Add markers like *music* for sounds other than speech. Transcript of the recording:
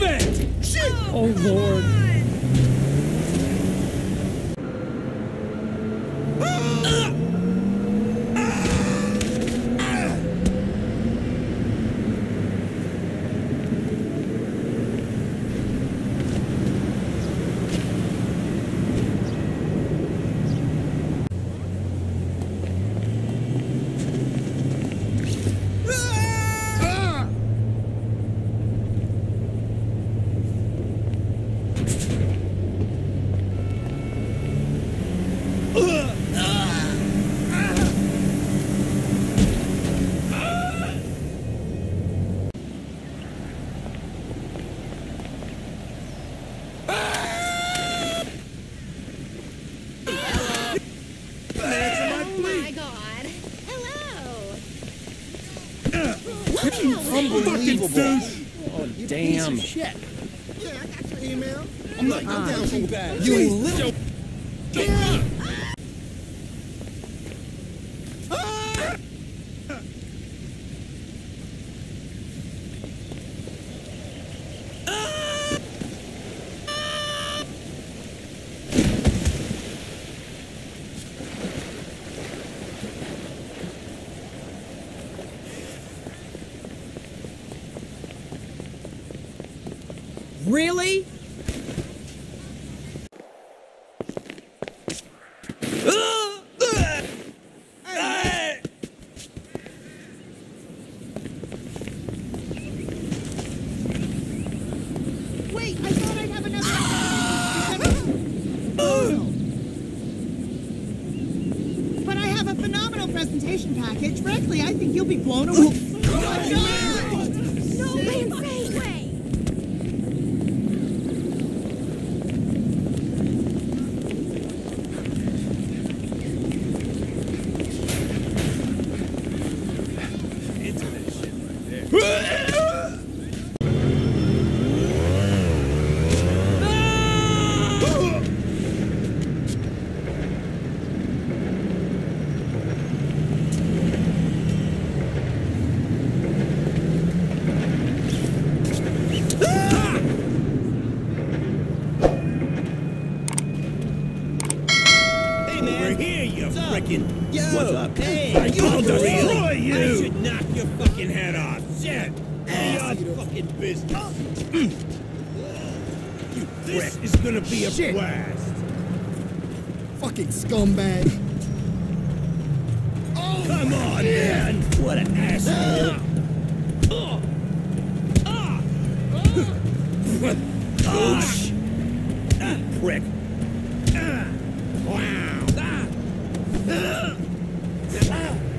Move it! Oh, Lord. Unbelievable. Oh, damn. shit. Yeah, I got your email. I'm not, I'm down too bad. You ain't little. Phenomenal presentation package. Frankly, I think you'll be blown away. *laughs* oh my god! No, Lindsay! Hey, man. Over here, you frickin' Yo, What's up? hey, Are you I'll destroy you. I should knock your fucking head off. Shit. Ass Your fucking business. *clears throat* You this is gonna be a Shit. blast. Fucking scumbag. Come on, man. What an asshole. Douche. Ah, *laughs* Prick. Ah. Wow. *laughs* Ugh! Ugh!